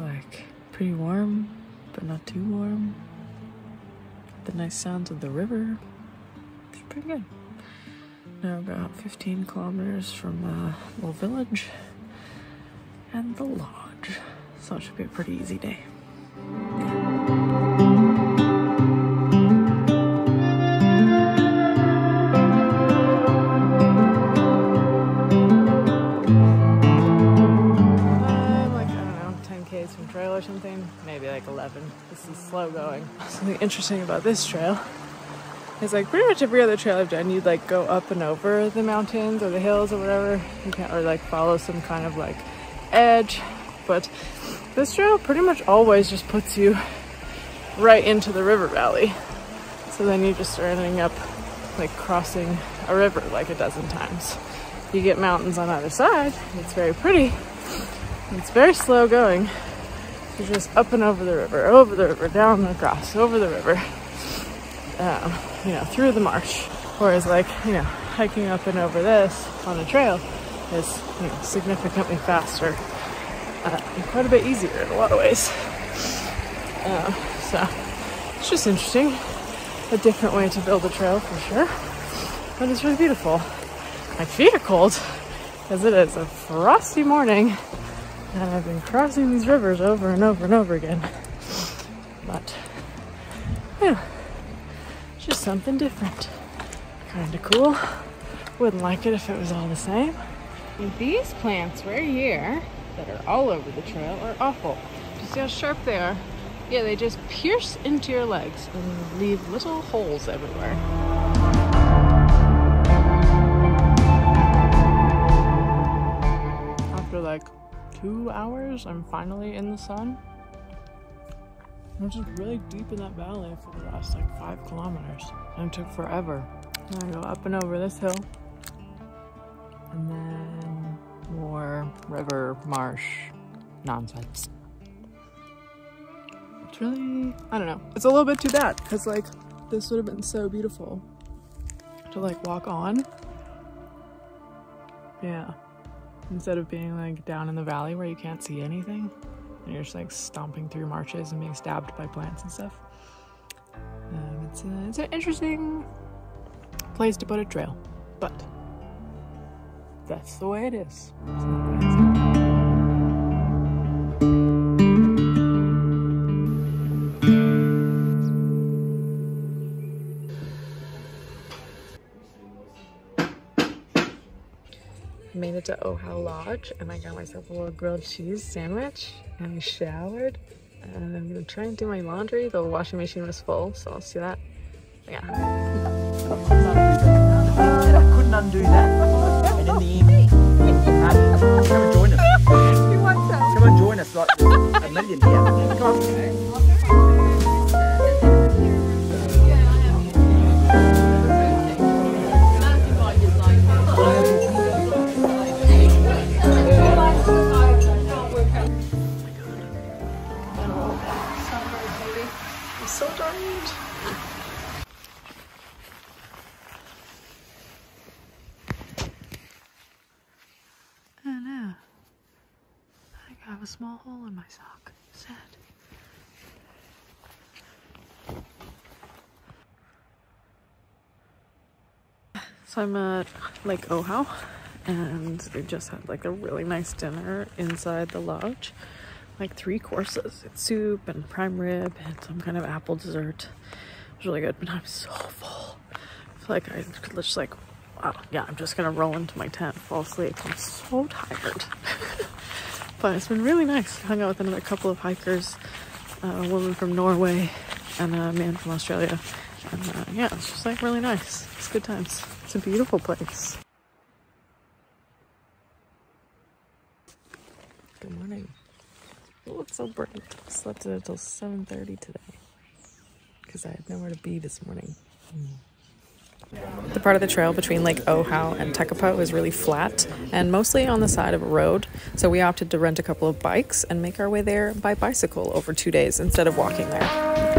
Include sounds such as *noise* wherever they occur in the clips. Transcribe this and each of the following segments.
like pretty warm, but not too warm. The nice sounds of the river. It's pretty good. Now about 15 kilometers from uh, little village and the lodge. So it should be a pretty easy day. Interesting about this trail is like pretty much every other trail I've done, you'd like go up and over the mountains or the hills or whatever. You can't or like follow some kind of like edge. But this trail pretty much always just puts you right into the river valley. So then you just are ending up like crossing a river like a dozen times. You get mountains on either side. It's very pretty. It's very slow going. Just up and over the river, over the river, down the grass, over the river, um, you know, through the marsh. Whereas, like, you know, hiking up and over this on a trail is you know, significantly faster uh, and quite a bit easier in a lot of ways. Uh, so, it's just interesting. A different way to build a trail for sure. But it's really beautiful. My feet are cold because it is a frosty morning I've been crossing these rivers over and over and over again. But, yeah, just something different. Kind of cool. Wouldn't like it if it was all the same. These plants right here that are all over the trail are awful. You see how sharp they are? Yeah, they just pierce into your legs and leave little holes everywhere. Two hours, I'm finally in the sun. I'm just really deep in that valley for the last like five kilometers. And it took forever. And I go up and over this hill. And then more river, marsh, nonsense. It's really, I don't know. It's a little bit too bad because like this would have been so beautiful to like walk on. Yeah. Instead of being like down in the valley where you can't see anything and you're just like stomping through marshes and being stabbed by plants and stuff. Um, it's, a, it's an interesting place to put a trail, but that's the way it is. To Ohau Lodge and I got myself a little grilled cheese sandwich and I showered and I'm gonna try and do my laundry. The washing machine was full, so I'll see that. Yeah. I couldn't undo that. And in the um, come and join us. *laughs* Come and join us like a million here. Come on. Have a small hole in my sock. Sad. So I'm at Lake Ohau and we just had like a really nice dinner inside the lodge. Like three courses. It's soup and prime rib and some kind of apple dessert. It was really good, but I'm so full. I feel like I could just like, wow, yeah, I'm just gonna roll into my tent, fall asleep. I'm so tired. *laughs* but it's been really nice. Hung out with another couple of hikers, uh, a woman from Norway and a man from Australia. And uh, yeah, it's just like really nice. It's good times. It's a beautiful place. Good morning. Oh, it's so bright. Slept until 7.30 today. Because I had nowhere to be this morning. The part of the trail between Lake Ohau and Tekapo is really flat and mostly on the side of a road. So we opted to rent a couple of bikes and make our way there by bicycle over two days instead of walking there.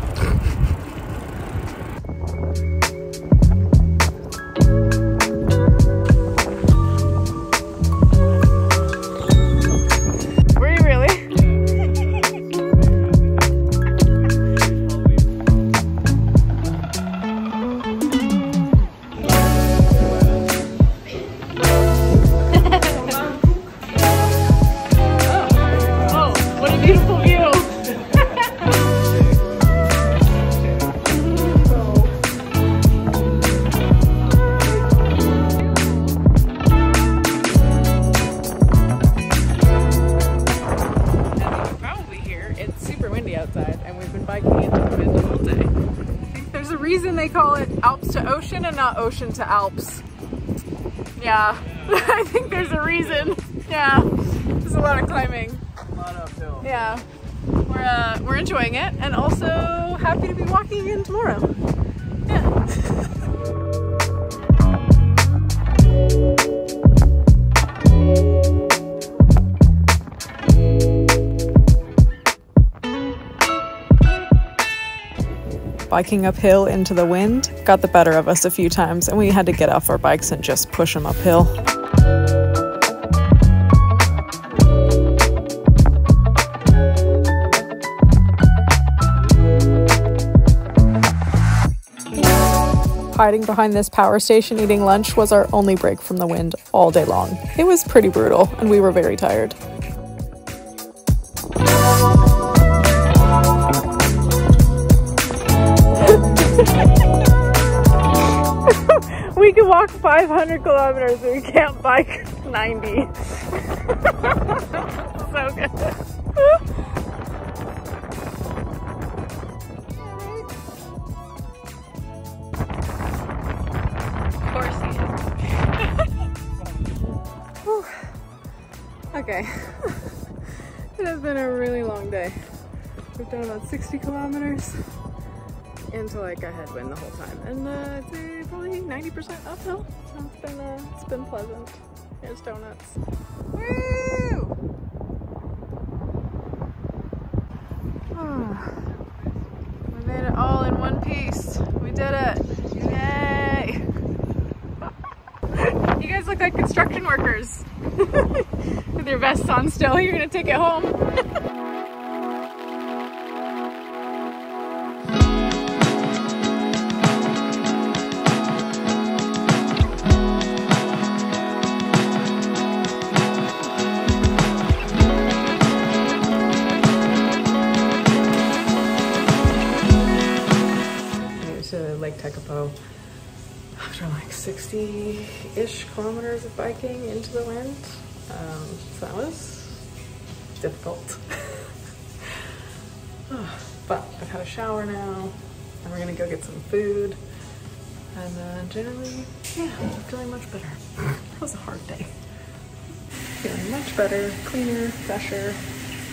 Yeah. Ocean and not ocean to Alps. Yeah, *laughs* I think there's a reason. Yeah, there's a lot of climbing. A lot uphill. Yeah, we're uh, we're enjoying it, and also happy to be walking again tomorrow. Biking uphill into the wind got the better of us a few times, and we had to get off our bikes and just push them uphill. Hiding behind this power station eating lunch was our only break from the wind all day long. It was pretty brutal, and we were very tired. Can walk 500 kilometers, but we can't bike 90. *laughs* so good. *laughs* Okay. *laughs* it has been a really long day. We've done about 60 kilometers into like a headwind the whole time. And uh, say probably 90% uphill. So it's been, uh, it's been pleasant. Here's donuts. Woo! Ah. we made it all in one piece. We did it. Yay! *laughs* you guys look like construction workers. *laughs* With your vests on still. You're gonna take it home. *laughs* kilometers of biking into the wind. Um, so that was difficult. *laughs* but I've had a shower now, and we're gonna go get some food. And uh, generally, yeah, I'm feeling much better. It was a hard day. Feeling much better, cleaner, fresher.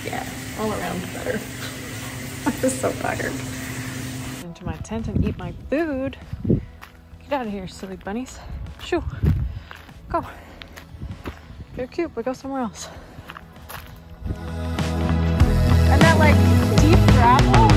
Yeah, all around better. *laughs* I'm just so tired. Into my tent and eat my food. Get out of here, silly bunnies. Shoo. Go. You're cute, but go somewhere else. And that like deep gravel.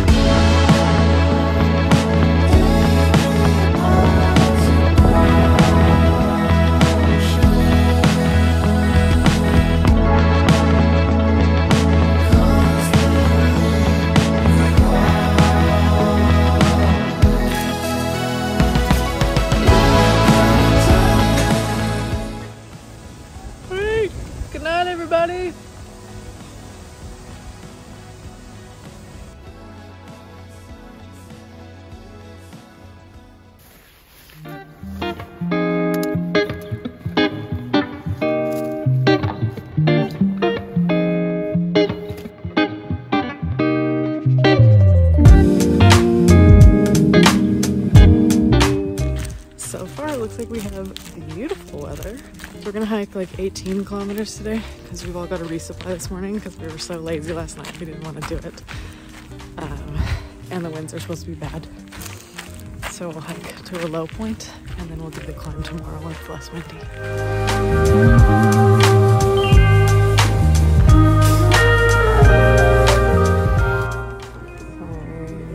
We have beautiful weather. We're gonna hike like 18 kilometers today because we've all got a resupply this morning because we were so lazy last night we didn't want to do it. Um, and the winds are supposed to be bad. So we'll hike to a low point and then we'll do the climb tomorrow when it's less windy.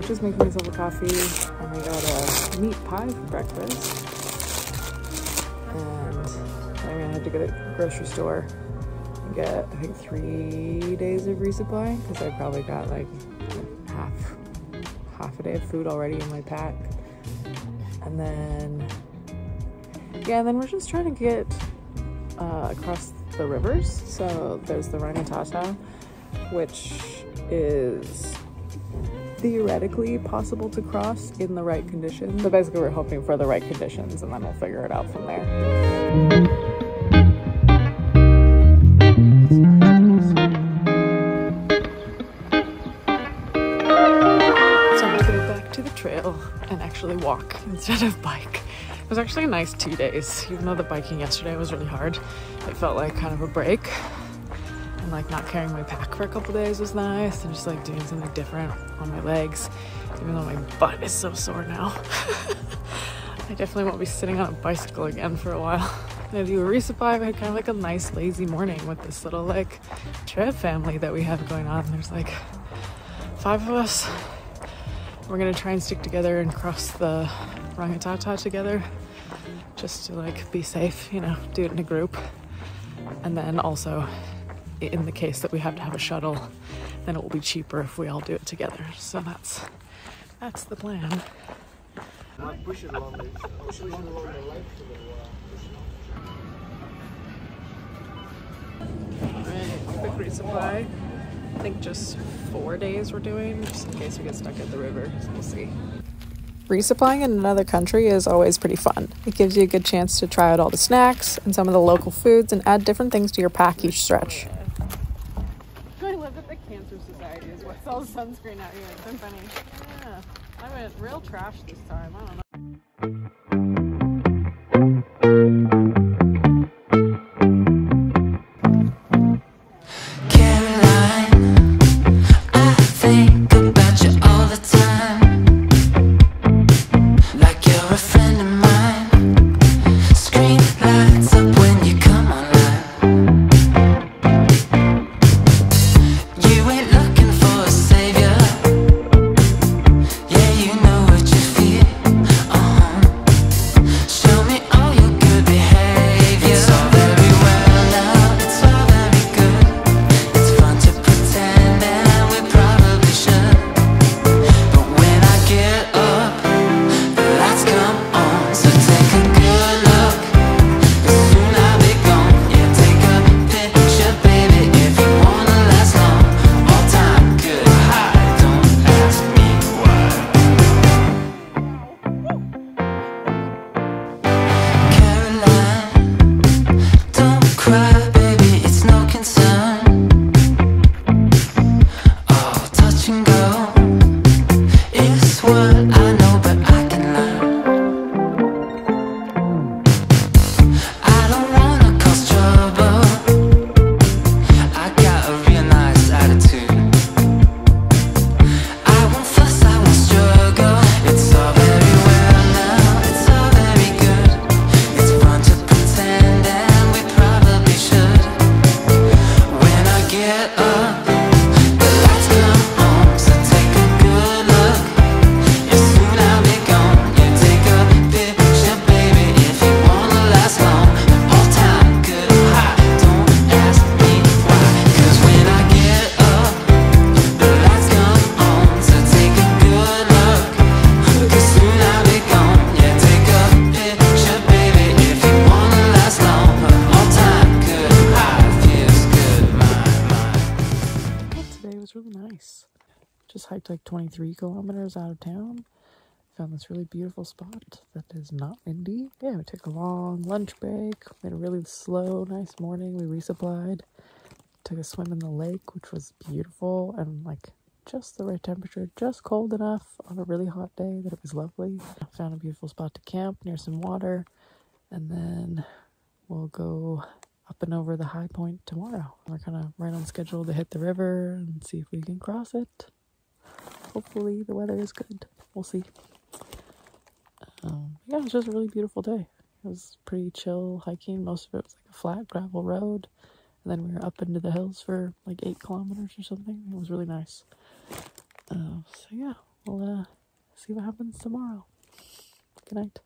Just making myself a coffee and I got a meat pie for breakfast. To go to the grocery store and get I think three days of resupply because I probably got like half half a day of food already in my pack. And then yeah, and then we're just trying to get uh, across the rivers. So there's the Rangitata, which is theoretically possible to cross in the right conditions. So basically, we're hoping for the right conditions, and then we'll figure it out from there. Walk instead of bike. It was actually a nice two days, even though the biking yesterday was really hard. It felt like kind of a break. And like not carrying my pack for a couple days was nice and just like doing something different on my legs, even though my butt is so sore now. *laughs* I definitely won't be sitting on a bicycle again for a while. If you were resupply, we had kind of like a nice lazy morning with this little like Trev family that we have going on. There's like five of us. We're gonna try and stick together and cross the Rangitata together just to like be safe, you know, do it in a group. And then also, in the case that we have to have a shuttle, then it will be cheaper if we all do it together. So that's that's the plan. Alright, quick resupply. I think just four days we're doing, just in case we get stuck at the river. So we'll see. Resupplying in another country is always pretty fun. It gives you a good chance to try out all the snacks and some of the local foods and add different things to your pack each stretch. *laughs* I live at the Cancer Society is what sells sunscreen out here in Timpani. Yeah, I went real trash this time. I don't know. Hiked like 23 kilometers out of town. Found this really beautiful spot that is not windy. Yeah, we took a long lunch break. We had a really slow, nice morning. We resupplied. Took a swim in the lake, which was beautiful and like just the right temperature, just cold enough on a really hot day that it was lovely. Found a beautiful spot to camp near some water, and then we'll go up and over the high point tomorrow. We're kind of right on schedule to hit the river and see if we can cross it. Hopefully, the weather is good. We'll see. Um, yeah, it was just a really beautiful day. It was pretty chill hiking. Most of it was like a flat gravel road. And then we were up into the hills for like eight kilometers or something. It was really nice. Uh, so yeah, we'll uh, see what happens tomorrow. Good night.